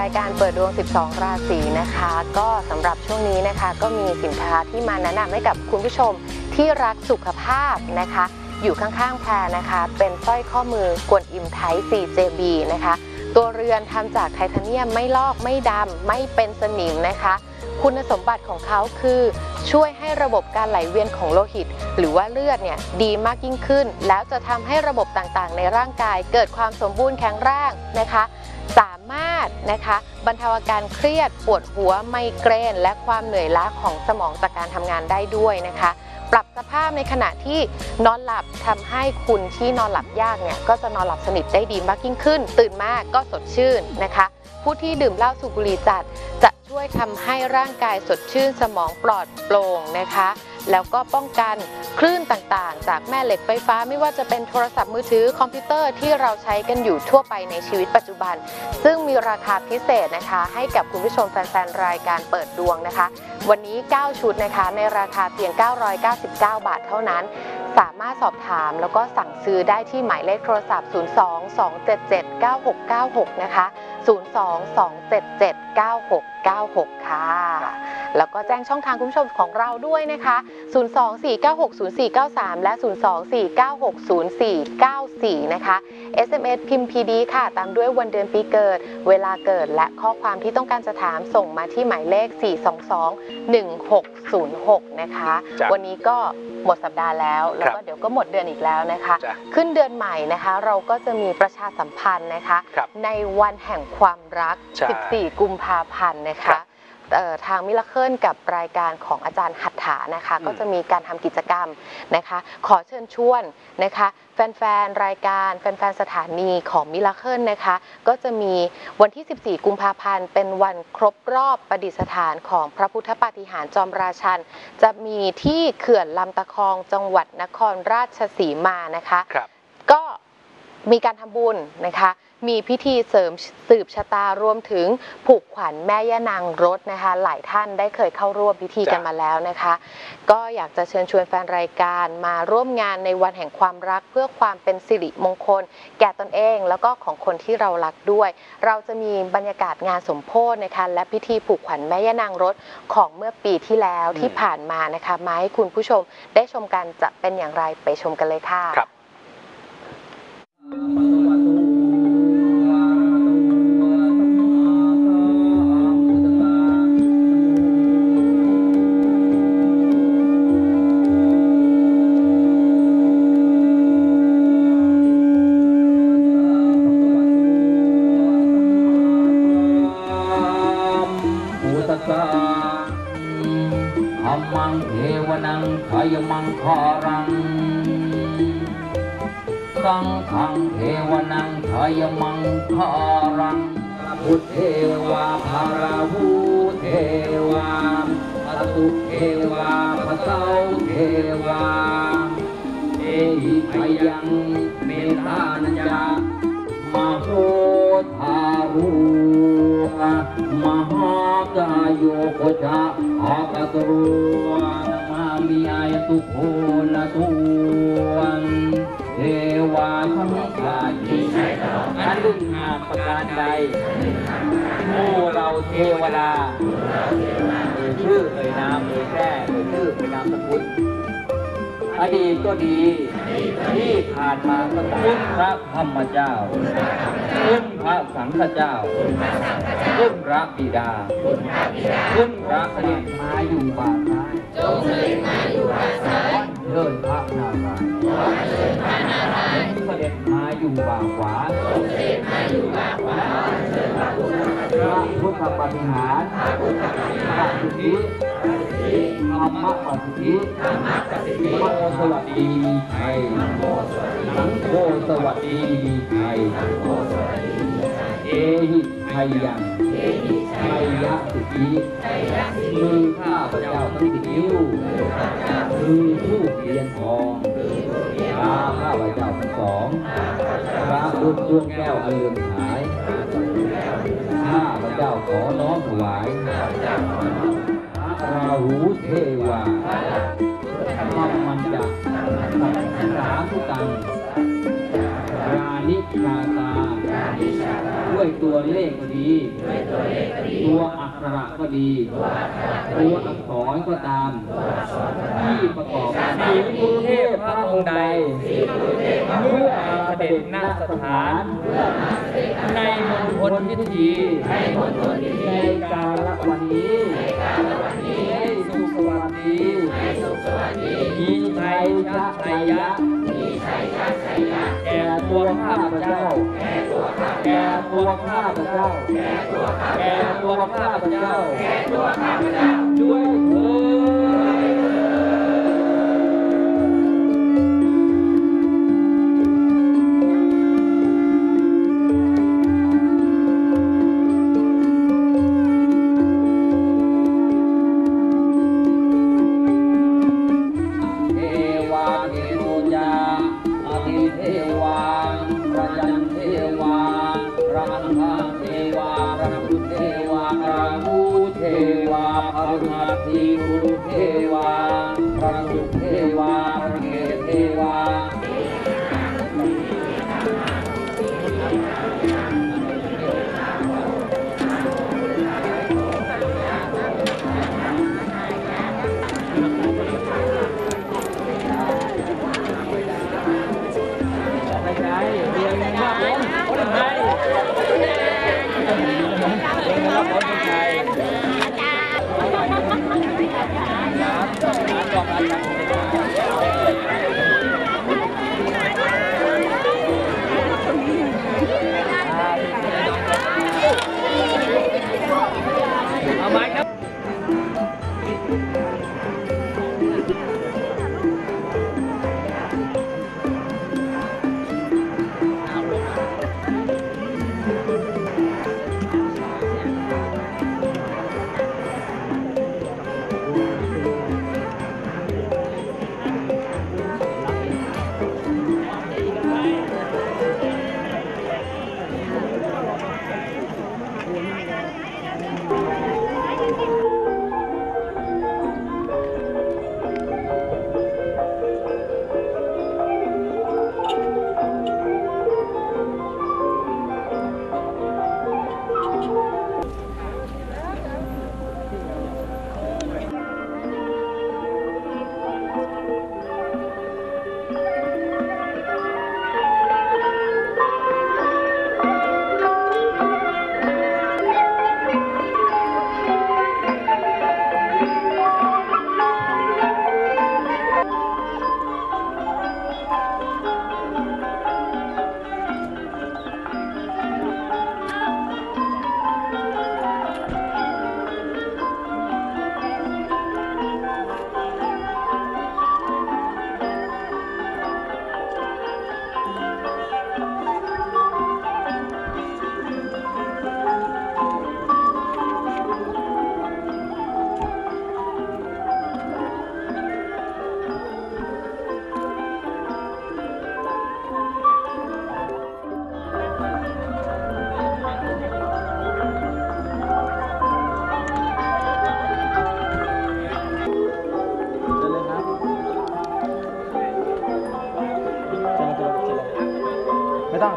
รายการเปิดดวง 12 ราศีนะคะ ก็สำหรับช่วงนี้นะคะ ก็มีสินค้าที่มาแนะนำให้กับคุณผู้ชมที่รักสุขภาพนะคะ อยู่ข้างๆแพรนะคะ เป็นสร้อยข้อมือกวนอิมไท 4JB นะคะ ตัวเรือนทำจากไทเทเนียมไม่ลอกไม่ดำไม่เป็นสนิมนะคะ คุณสมบัติของเขาคือช่วยให้ระบบการไหลเวียนของโลหิต หรือว่าเลือดเนี่ยดีมากยิ่งขึ้น แล้วจะทำให้ระบบต่างๆ ในร่างกายเกิดความสมบูรณ์แข็งแรงนะคะ นะคะบรรเทาอาการเครียด ปวดหัวไมเกรน และความเหนื่อยล้าของสมองจากการทำงานได้ด้วยนะคะ ปรับสภาพในขณะที่นอนหลับทำให้คุณที่นอนหลับยากเนี่ยก็จะนอนหลับสนิทได้ดีมากยิ่งขึ้น ตื่นมาก็สดชื่นนะคะผู้ที่ดื่มเหล้าสูบบุหรี่จัดจะช่วยทำให้ร่างกายสดชื่นสมองปลอดโปร่งนะคะ แล้วก็ป้องกันคลื่นต่างๆ จากแม่เหล็กไฟฟ้าไม่ว่าจะเป็นโทรศัพท์มือถือคอมพิวเตอร์ที่เราใช้กันอยู่ทั่วไปในชีวิตปัจจุบัน ซึ่งมีราคาพิเศษนะคะ ให้กับคุณผู้ชมแฟนๆรายการเปิดดวงนะคะ วันนี้ 9 ชุดนะคะ ในราคาเพียง 999 บาทเท่านั้น สามารถสอบถามแล้วก็สั่งซื้อได้ที่หมายเลขโทรศัพท์ 02-277-9696 นะคะ 02-277-9696 ค่ะ แล้วก็แจ้งช่องทางคุณผู้ชมของเราด้วยนะคะ 024960493 และ 024960494 นะคะ SMS พิมพ์ PD ค่ะ ตามด้วยวันเดือนปีเกิด เวลาเกิดและข้อความที่ต้องการจะถามส่งมาที่หมายเลข 422-1606 นะคะ จ้ะวันนี้ก็หมดสัปดาห์แล้ว แล้วก็เดี๋ยวก็หมดเดือนอีกแล้วนะคะ จ้ะ ขึ้นเดือนใหม่นะคะ เราก็จะมีประชาสัมพันธ์นะคะ ครับ ในวันแห่งความรัก ใช่14 กุมภาพันธ์นะครัคะบเอ่อ ทางมิลเคิลกับรายการของอาจารย์หัตถานะคะอืมก็จะมีการทำกิจกรรมนะคะ ขอเชิญชวนนะคะแฟนๆ รายการแฟนๆ สถานีของ Miracle นะคะ ก็จะมีวันที่ 14 กุมภาพันธ์ เป็นวันครบรอบประดิษฐานของพระพุทธปาฏิหาริย์จอมราชัน จะมีที่เขื่อนลำตะคองจังหวัดนครราชสีมานะคะครับก็มีการทำบุญนะคะ มีพิธีเสริมสืบชะตารวมถึงผูกขวัญแม่ย่านางรถนะคะ หลายท่านได้เคยเข้าร่วมพิธีกันมาแล้วนะคะ ก็อยากจะเชิญชวนแฟนรายการมาร่วมงานในวันแห่งความรัก เพื่อความเป็นสิริมงคล แก่ตนเองแล้วก็ของคนที่เรารักด้วย เราจะมีบรรยากาศงานสมโพธนะคะและพิธีผูกขวัญแม่ย่านางรถของเมื่อปีที่แล้วที่ผ่านมานะคะมาให้คุณผู้ชมได้ชมกันจะเป็นอย่างไรไปชมกันเลยค่ะ เทวนังขยมังคารัง สังฆังเทวนังขยมังคารังพุทธเทวาภาราหูเทวาปตุเทวาปเตาเทวา เอหิพยังเมตานัญญามโหธารูมหากายโยโคจา อาคาตรุนามามิอายตุโคละตุวันเทวาสังฆายินั้นดึงหาประการใดผู้เราเทวดาเอ่ยชื่อเอ่ยนามเอ่ยแท้เอ่ยชื่อเอ่ยนามสกุล อดีตก็ดีที่ผ่านมาก็คุณพระธรรมเจ้าคุณพระสังฆเจ้าคุณพระบิดาคุณพระเสด็จมาอยู่บาซ้ายจงเสด็จมาอยู่บาซ้ายเชิญพระนารายณ์เสด็จมา อยู่บาขวาจงเสด็จมาอยู่บาขวาพระพุทธปฏิหารพระพุทธปฏิหารสุทธิธรรมปัสสิทธิมโมสวัสดีมีชัยสังโฆสวัสดีมีชัยเอหิไทยยัง ชัยยะสุขีมือข้าพเจ้าทั้งนิ้วมือผู้เรียนทองตาข้าพเจ้าทั้งสองพระพุทธดวงแก้วอันเลื่อมหายข้าพเจ้าขอน้อมถวายพระราหูเทวา ตังรานิชาตาด้วยตัวเลขก็ดี ตัวอักขระก็ดี ตัวอักษรก็ตาม ที่ประกอบกันมีกรุงเทพพระองค์ใดเมื่อมาเสด็จณสถาน ในมณฑลพิธีในกาลวันนี้ให้สุขสวัสดีมีชัยชะชัยยะ แก่ตัวข้าพเจ้า แก่ตัวข้าพเจ้า แก่ตัวข้าพเจ้า แก่ตัวข้าพเจ้า ด้วยเถิดาพรุณทีกุรุเทวา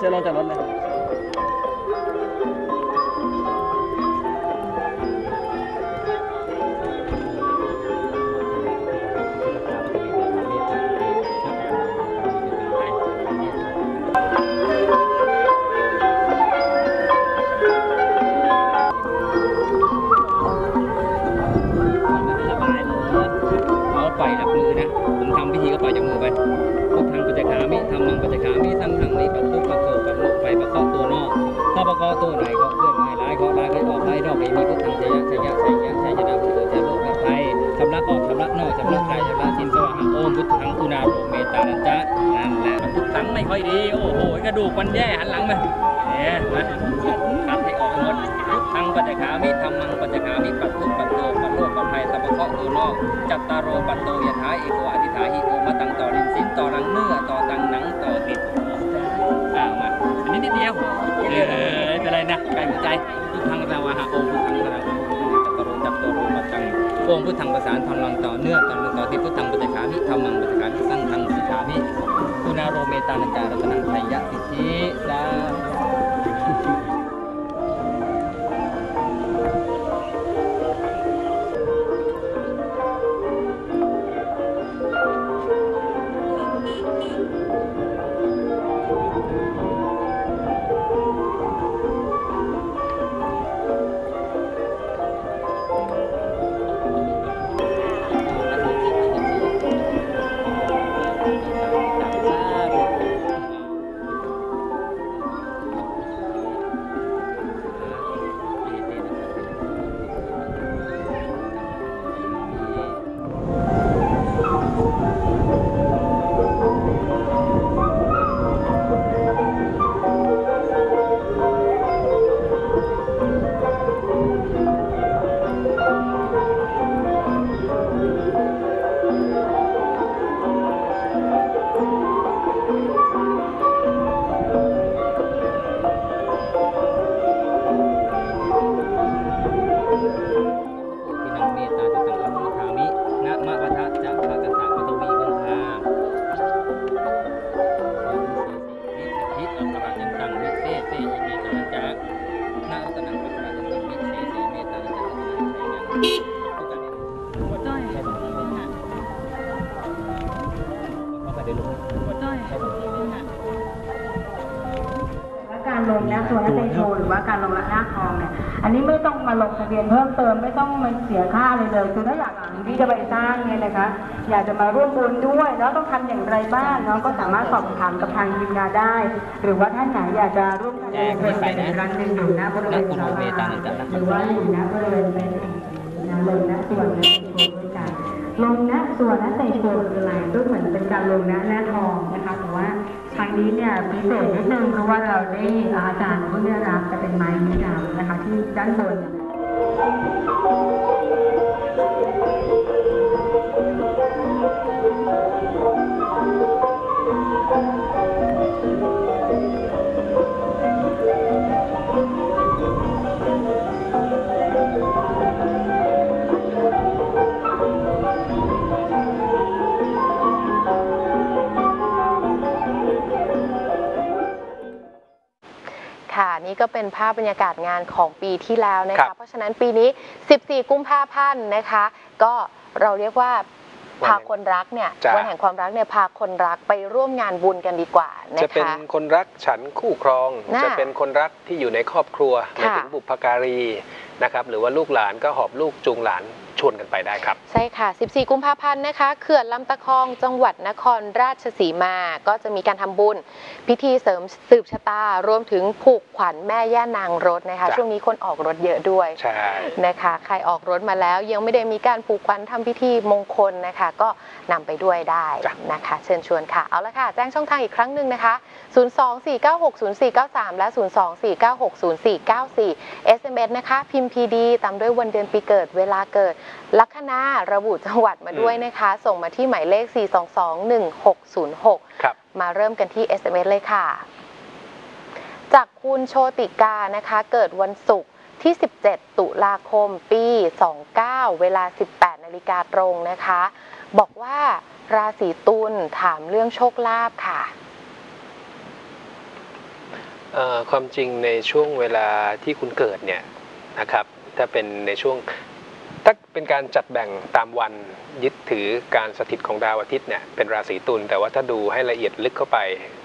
เชิญลงจากรถเลยครับเอาปล่อยจากมือนะ ผมทำพิธีก็ปล่อยจากมือไปพุทธังปัจจคามิธรรมังปัจจคามิ สังฆังนิปัสสุปัสโส ปัสโลไปประกอบตัวนอก ถ้าประกอบตัวไหนก็เคลื่อนไหวร้ายก็ร้ายให้ออกร้ายนอกไม่มีพุทธังชัยะชัยะชัยยะชัยชนะพุทธเจ้าโลกแบบไทยชำระออกชำระนอกชำระกายชำระสินสว่างโอมพุทธังอุณาโรเมตานันจะนั่นแหละพุทธังไม่ค่อยดี โอ้โหกระดูกมันแย่หันหลังมาเนี่ยนะคัดให้ออกหมดพุทธังปัจจคามิธรรมังปัจจคามิปัสสุปัสโสปัสโลปัสภัยสัพพะเคราะห์ตัวนอกจัตตารโอปัตโตยถายเอกวาทิถาหิโอมะตังต่อดินสินต่อรังเนื้อต่อตังหนังต่อติด นิดเดียว เออไม่เป็นไรนะไกลหัวใจพุทธังสวาหะโอมพุทธังสาวจัตตารโอจัตโตโรปัตตังโอมพุทธังประสานพลังต่อเนื้อต่อเนื้อต่อที่พุทธังปัจจคามิธรรมังปัจจคามิสังฆังปัจจคามิคุณาโรเมตานัญจารัตนังไทยะสิทธิสา ลงทะเบียนเพิ่มเติมไม่ต้องมาเสียค่าเลยเลยคือถ้าอยากที่จะไปสร้างเนี่ยนะคะ อยากจะมาร่วมบุญด้วย แล้วต้องทำอย่างไรบ้างเนาะก็สามารถสอบถามกับทางทีมงานได้ หรือว่าท่านไหนอยากจะร่วมกันเป็นครั้งหนึ่งอยู่น้าบริเวณศาลาหรือว่าอยู่น้าบริเวณเป็นนะลงน้าส่วนนะเป็นการลงน้าส่วนนะใส่โชว์อะไรก็เหมือนเป็นการลงน้าหน้าทองนะคะแต่ว่าครั้งนี้เนี่ยพิเศษนิดนึงเพราะว่าเราได้อาจารย์ผู้ได้รับจะเป็นไม้นิยามนะคะที่ด้านบน Thank you. ก็เป็นภาพบรรยากาศงานของปีที่แล้วนะครัคะ บเพราะฉะนั้นปีนี้ 14 กุมภาพันธ์นะคะ ก็เราเรียกว่าวันพาแห่งคนรักเนี่ยจ้ะ วันแห่งความรักเนี่ยพาคนรักไปร่วมงานบุญกันดีกว่านะจะเป็นคะ คนรักฉันคู่ครอง น่าจะเป็นคนรักที่อยู่ในครอบครัวหมายค่ะถึงบุพการีนะครับหรือว่าลูกหลานก็หอบลูกจูงหลาน ชวนกันไปได้ครับ ใช่ค่ะ 14 กุมภาพันธ์นะคะเขื่อนลำตะคองจังหวัดนครราชสีมา ก็จะมีการทำบุญ พิธีเสริมสืบชะตา รวมถึงผูกขวัญแม่ย่านางรถนะคะ จ้ะ ช่วงนี้คนออกรถเยอะด้วยใช่ นะคะ ใครออกรถมาแล้วยังไม่ได้มีการผูกขวัญทำพิธีมงคลนะคะ ก็นำไปด้วยได้นะคะ เชิญชวนค่ะ เอาละค่ะ แจ้งช่องทางอีกครั้งหนึ่งนะคะ 024960493 และ 024960494 SMS นะคะ พิมพ์ PD ตามด้วยวันเดือนปีเกิดเวลาเกิดลัคนาระบุจังหวัดมาด้วยนะคะ ส่งมาที่หมายเลข 4221606ครับมาเริ่มกันที่ SMS เลยค่ะ จากคุณโชติกานะคะ เกิดวันศุกร์ที่ 17 ตุลาคม ปี 29 เวลา 18 นาฬิกาตรงนะคะ บอกว่าราศีตุลถามเรื่องโชคลาภค่ะเอ่อความจริงในช่วงเวลาที่คุณเกิดเนี่ยนะครับ ถ้าเป็นในช่วง ถ้าเป็นการจัดแบ่งตามวันยึดถือการสถิตของดาวอาทิตย์เนี่ยเป็นราศีตุลแต่ว่าถ้าดูให้ละเอียดลึกเข้าไป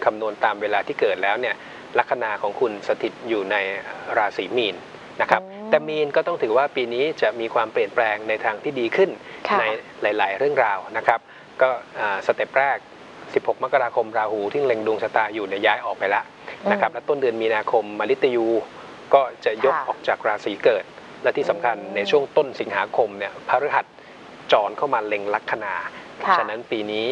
คำนวณตามเวลาที่เกิดแล้วเนี่ยลัคนาของคุณสถิตอยู่ในราศีมีนนะครับอืมแต่มีนก็ต้องถือว่าปีนี้จะมีความเปลี่ยนแปลงในทางที่ดีขึ้นค่ะในหลาย ๆ เรื่องราวนะครับ ก็อ่าสเต็ปแรก 16 มกราคมราหูที่เล็งดวงชะตาอยู่เนี่ยย้ายออกไปแล้วนะครับและต้นเดือนมีนาคมมฤตยูก็จะยกค่ะออกจากราศีเกิด และที่สำคัญอืมในช่วงต้นสิงหาคมเนี่ยพฤหัสจรเข้ามาเล็งลัคนาค่ะฉะนั้นปีนี้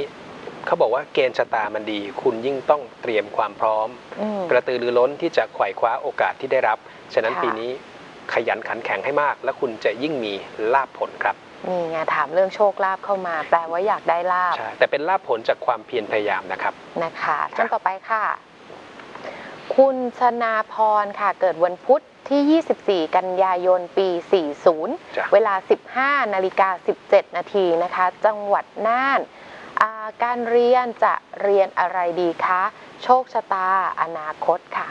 เขาบอกว่าเกณฑ์ชะตามันดี คุณยิ่งต้องเตรียมความพร้อมอืมกระตือรือร้นที่จะไขว่คว้าโอกาสที่ได้รับ ฉะนั้นค่ะปีนี้ขยันขันแข็งให้มาก และคุณจะยิ่งมีลาภผลครับนี่ไงถามเรื่องโชคลาภเข้ามา แปลว่าอยากได้ลาภใช่แต่เป็นลาภผลจากความเพียรพยายามนะครับนะคะท่านต่อไปค่ะ คุณชนาพรค่ะเกิดวันพุธ ที่ 24 กันยายน ปี 40จ้ะเวลา 15 นาฬิกา 17 นาทีนะคะ จังหวัดน่านอ่าการเรียนจะเรียนอะไรดีคะ โชคชะตา อนาคตค่ะ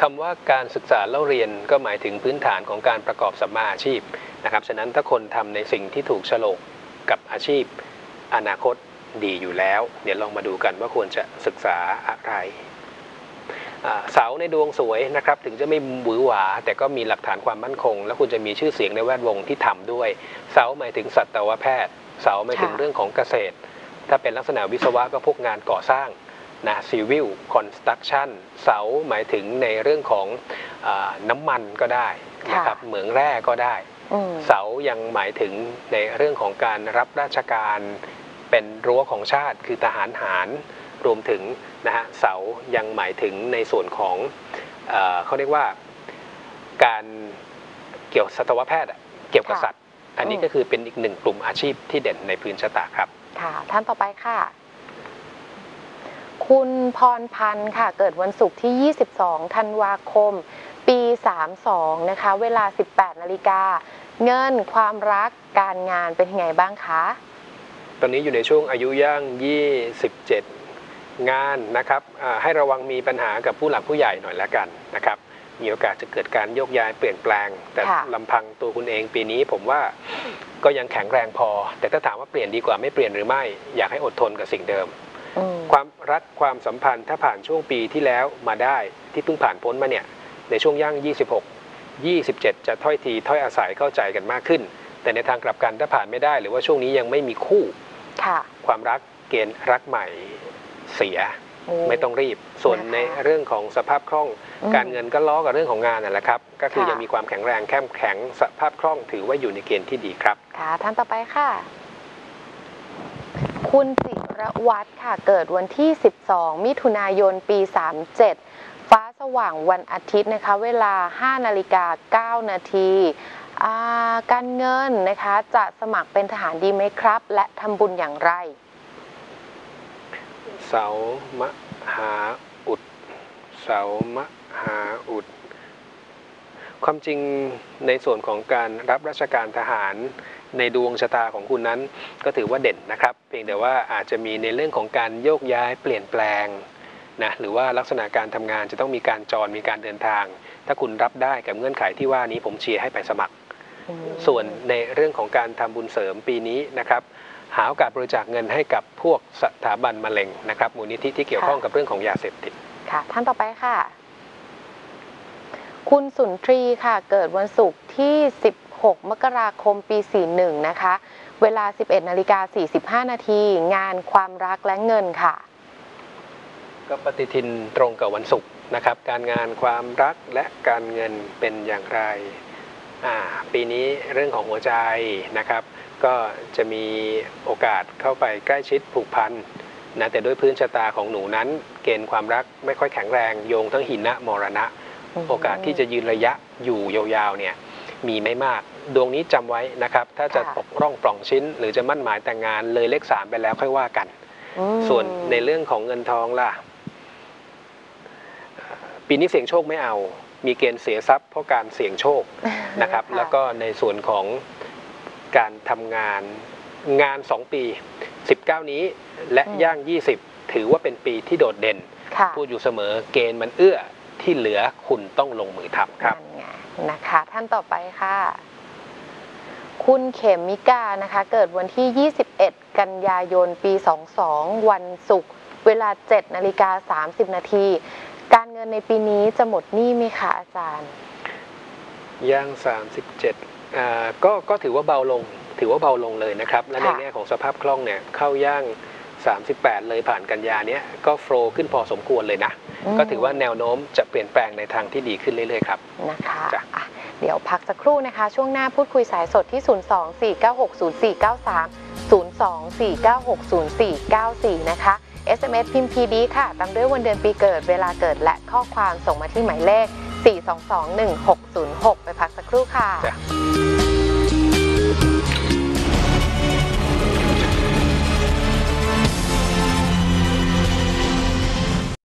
คำว่าการศึกษาเล่าเรียนก็หมายถึงพื้นฐานของการประกอบสัมมาอาชีพนะครับ ฉะนั้นถ้าคนทำในสิ่งที่ถูกโฉลกกับอาชีพ อนาคตดีอยู่แล้ว เดี๋ยวลองมาดูกันว่าควรจะศึกษาอะไรอ่า เสาในดวงสวยนะครับถึงจะไม่หวือหวา แต่ก็มีหลักฐานความมั่นคง และคุณจะมีชื่อเสียงในแวดวงที่ทำด้วย เสาหมายถึงสัตวแพทย์ เสาหมายถึงค่ะเรื่องของเกษตร ถ้าเป็นลักษณะวิศวะก็พวกงานก่อสร้างนะ civil construction เสาหมายถึงในเรื่องของอาน้ำมันก็ได้นะครับเหมืองแร่ก็ได้อืมเสายังหมายถึงในเรื่องของการรับราชการเป็นรั้วของชาติคือทหารหาร รวมถึงนะฮะเสายังหมายถึงในส่วนของเออเขาเรียกว่าการเกี่ยวสัตวแพทย์อะเกี่ยวกับค่ะ สัตว์ อันนี้อืมก็คือเป็นอีกหนึ่งกลุ่มอาชีพที่เด่นในพื้นชะตาครับ ค่ะ ท่านต่อไปค่ะ คุณพรพันธ์ค่ะ เกิดวันศุกร์ที่ 22 ธันวาคม ปี 32 นะคะ เวลา 18 นาฬิกา เงิน ความรัก การงานเป็นยังไงบ้างคะ ตอนนี้อยู่ในช่วงอายุย่าง 27 งานนะครับอ่าให้ระวังมีปัญหากับผู้หลักผู้ใหญ่หน่อยละกันนะครับมีโอกาสจะเกิดการโยกย้ายเปลี่ยนแปลง แต่ค่ะลำพังตัวคุณเองปีนี้ผมว่าก็ยังแข็งแรงพอ แต่ถ้าถามว่าเปลี่ยนดีกว่าไม่เปลี่ยนหรือไม่ อยากให้อดทนกับสิ่งเดิมอืมความรักความสัมพันธ์ถ้าผ่านช่วงปีที่แล้วมาได้ที่เพิ่งผ่านพ้นมาเนี่ยในช่วงย่าง 26 27 จะถ้อยทีถ้อยอาศัยเข้าใจกันมากขึ้น แต่ในทางกลับกันถ้าผ่านไม่ได้ หรือว่าช่วงนี้ยังไม่มีคู่ค่ะความรักเกณฑ์รักใหม่ เสียโอ้ไม่ต้องรีบ ส่วนนะคะในเรื่องของสภาพคล่องอืมการเงินก็ล้อกับเรื่องของงานนั่นแหละครับ ก็คือค่ะยังมีความแข็งแรงแข็งแข็งสภาพคล่องถือว่าอยู่ในเกณฑ์ที่ดีครับ ค่ะ ท่านต่อไปค่ะ คุณจิรวัตรค่ะ เกิดวันที่ 12 มิถุนายน ปี 37 ฟ้าสว่างวันอาทิตย์นะคะ เวลา 5 นาฬิกา 9 นาทีอ่าการเงินนะคะ จะสมัครเป็นทหารดีไหมครับ และทำบุญอย่างไร เสามหาอุด เสามหาอุด ความจริงในส่วนของการรับราชการทหารในดวงชะตาของคุณนั้น ก็ถือว่าเด่นนะครับ เพียงแต่ว่าอาจจะมีในเรื่องของการโยกย้ายเปลี่ยนแปลงนะหรือว่าลักษณะการทำงานจะต้องมีการจรมีการเดินทาง ถ้าคุณรับได้กับเงื่อนไขที่ว่านี้ผมเชียร์ให้ไปสมัคร ส่วนในเรื่องของการทำบุญเสริมปีนี้นะครับ หาโอกาสบริจาคเงินให้กับพวกสถาบันมะเร็งนะครับมูลนิธิที่เกี่ยวข้องกับเรื่องของยาเสพติดค่ะ ท่านต่อไปค่ะ คุณสุนทรีค่ะ เกิดวันศุกร์ที่ 16 มกราคมปี 41 นะคะ เวลา 11นาฬิกา45 นาที งานความรักและเงินค่ะ ก็ปฏิทินตรงกับวันศุกร์นะครับ การงานความรักและการเงินเป็นอย่างไร อ่า ปีนี้เรื่องของหัวใจนะครับ ก็จะมีโอกาสเข้าไปใกล้ชิดผูกพันนะแต่ด้วยพื้นชะตาของหนูนั้น เกณฑ์ความรักไม่ค่อยแข็งแรงโยงทั้งหินะมรณะอืมโอกาสที่จะยืนระยะอยู่ยาวๆเนี่ยมีไม่มาก ดวงนี้จำไว้นะครับ ถ้าจะค่ะตกร่องปล่องชิ้น หรือจะมั่นหมายแต่งงานเลยเลขสามไปแล้วค่อยว่ากันอืมส่วนในเรื่องของเงินทองล่ะเอ่อปีนี้เสี่ยงโชคไม่เอา มีเกณฑ์เสียทรัพย์เพราะการเสี่ยงโชคนะครับค่ะแล้วก็ในส่วนของ การทำงานงาน 2 ปี 19 นี้และย่าง 20 ถือว่าเป็นปีที่โดดเด่นค่ะพูดอยู่เสมอเกณฑ์มันเอื้อที่เหลือคุณต้องลงมือทำครับนั่นไงนะคะ ท่านต่อไปค่ะ คุณเขมมิกานะคะ เกิดวันที่ 21 กันยายน ปี 22 วันศุกร์เวลา 7 นาฬิกา 30 นาที การเงินในปีนี้จะหมดหนี้ไหมคะอาจารย์ ย่าง 37อ่า ก็ก็ถือว่าเบาลง ถือว่าเบาลงเลยนะครับ และในค่ะแง่ของสภาพคล่องเนี่ยเข้าย่าง 38 เลยผ่านกันยาเนี้ยก็โฟลว์ขึ้นพอสมควรเลยนะมก็ถือว่าแนวโน้มจะเปลี่ยนแปลงในทางที่ดีขึ้นเรื่อยๆครับนะคะอะเดี๋ยวพักสักครู่นะคะ ช่วงหน้าพูดคุยสายสดที่ 024960493 024960494 นะคะ SMS พิมพ์ PD ค่ะตามด้วยวันเดือนปีเกิดเวลาเกิดและข้อความส่งมาที่หมายเลข 4221606 ไปพักสักครู่ค่ะ